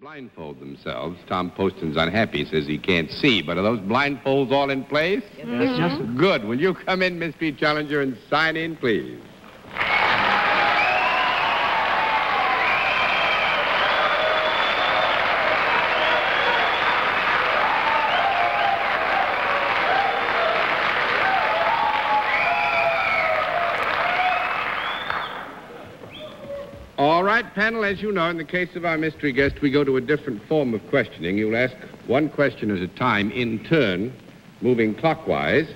blindfold themselves. Tom Poston's unhappy, says he can't see. But are those blindfolds all in place? Yes, just Good. Will you come in, Mystery Challenger, and sign in, please? Right, panel, as you know, in the case of our mystery guest, we go to a different form of questioning. You'll ask one question at a time in turn, moving clockwise.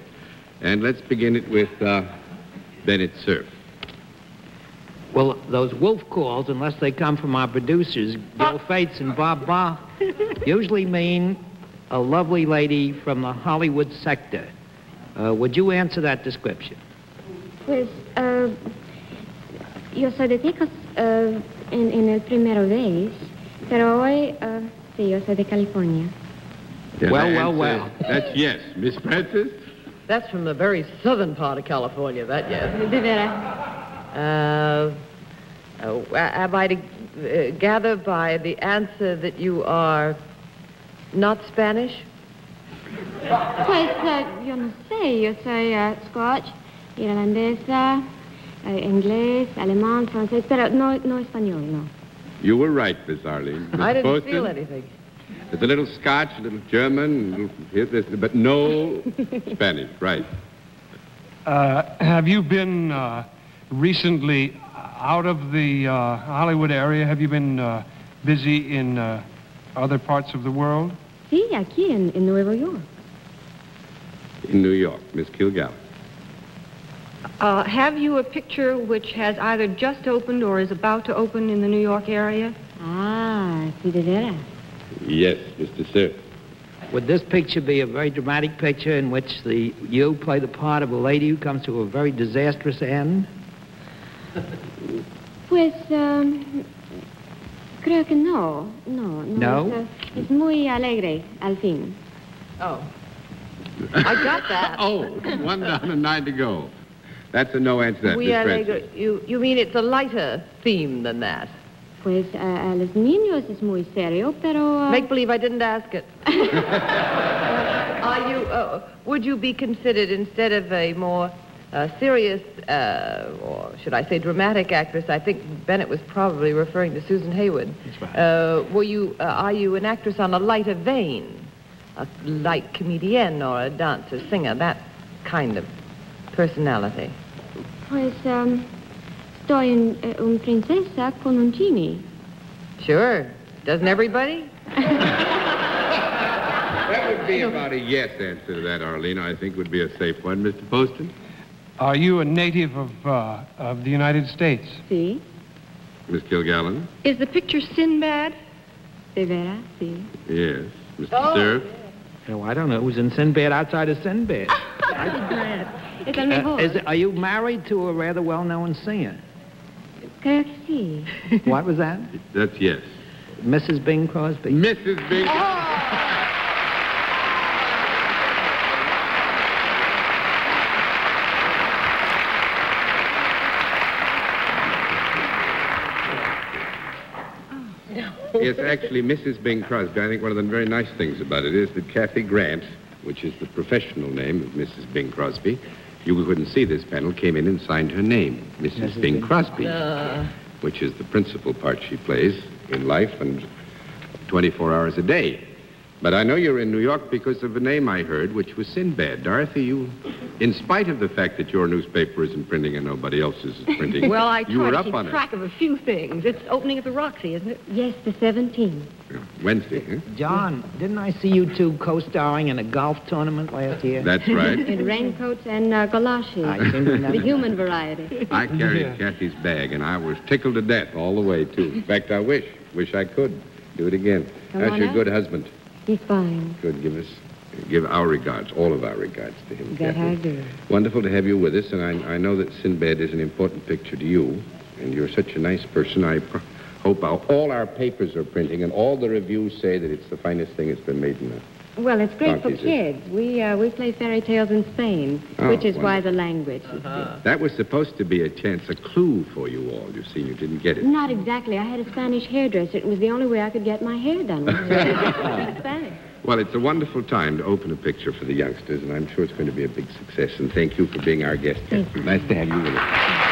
And let's begin it with uh, Bennett Cerf. Well, those wolf calls, unless they come from our producers, Gil Fates and Bob Bach, usually mean a lovely lady from the Hollywood sector. Uh, would you answer that description? Pues ah, yo soy de Texas ah, en, en el primero vez, pero hoy ah, sí, yo soy de California. Can Well, well, well. That's yes. Miss Francis? That's from the very southern part of California, that, yes. De veras. Uh, uh, am I to uh, gather by the answer that you are not Spanish? Pues ah, yo no sé, yo soy Scotch, irlandesa, inglés, alemán, francés, pero no, no español, no. You were right, Miss Arlene. Miss I didn't Poston? feel anything. There's a little Scotch, a little German, a little but no Spanish, right. Uh, have you been uh, recently out of the uh, Hollywood area? Have you been uh, busy in uh, other parts of the world? Sí, aquí en, en Nueva York. In New York, Miss Kilgallen. Uh, have you a picture which has either just opened or is about to open in the New York area? Ah, sí, de veras. Yes, Mr. Cerf. Would this picture be a very dramatic picture in which the you play the part of a lady who comes to a very disastrous end? Pues um, creo que no, no. No? Es, ah, es muy alegre al fin. Oh. I got that. Oh, one down and nine to go. That's a no answer We Miss are you, you mean it's a lighter theme than that? Pues ah, a los niños es muy serio, pero... ah, Make believe I didn't ask it. Are you, uh, would you be considered, instead of a more uh, serious, uh, or should I say dramatic actress, I think Bennett was probably referring to Susan Hayward. That's right. Uh, were you, uh, are you an actress on a lighter vein? A light comedienne or a dancer, singer, that kind of personality? Pues um, estoy en eh, un princesa con un genie. Sure. Doesn't everybody? That would be about a yes answer to that, Arlene. I think would be a safe one. Mr. Poston? Are you a native of, uh, of the United States? Sí, Miss Kilgallen? Is the picture Sinbad? de veras, sí. Yes. Mr. Oh. Cerf? Oh, I don't know. Who's in Sinbad outside of Sinbad? Es el Uh, mejor. is, are you married to a rather well-known singer? Creo que. What was that? That's yes. Mrs. Bing Crosby? Mrs. Bing. No. It's actually Mrs. Bing Crosby. I think one of the very nice things about it is that Kathy Grant, which is the professional name of Mrs. Bing Crosby, you couldn't see this panel, came in and signed her name, Mrs. Mrs. Bing Bing. Crosby, uh. which is the principal part she plays in life and 24 hours a day. But I know you're in New York because of a name I heard, which was Sinbad. Dorothy, you, in spite of the fact that your newspaper isn't printing and nobody else's is printing, Well, I you try were to up keep on track of a few things. It's opening at the Roxy, isn't it? Yes, the 17th. Wednesday, huh? John, didn't I see you two co-starring in a golf tournament last year? That's right. In raincoats and uh, galoshes. I seem to remember. The human variety. I carried Kathy's bag, and I was tickled to death all the way, too. In fact, I wish, wish I could do it again. Come That's on your up. good husband. He's fine. Good. Give us, give our regards, all of our regards to him. That Kathy. I do. Wonderful to have you with us, and I, I know that Sinbad is an important picture to you, and you're such a nice person. I pr- hope our, all our papers are printing, and all the reviews say that it's the finest thing that's been made in the Well, it's great for kids. We uh, we play fairy tales in Spain, Oh, which is why the language. you see. That was supposed to be a chance, a clue for you all. You see, you didn't get it. Not exactly. I had a Spanish hairdresser. It was the only way I could get my hair done. Spanish. Well, it's a wonderful time to open a picture for the youngsters, and I'm sure it's going to be a big success. And thank you for being our guest. Nice to have you with us.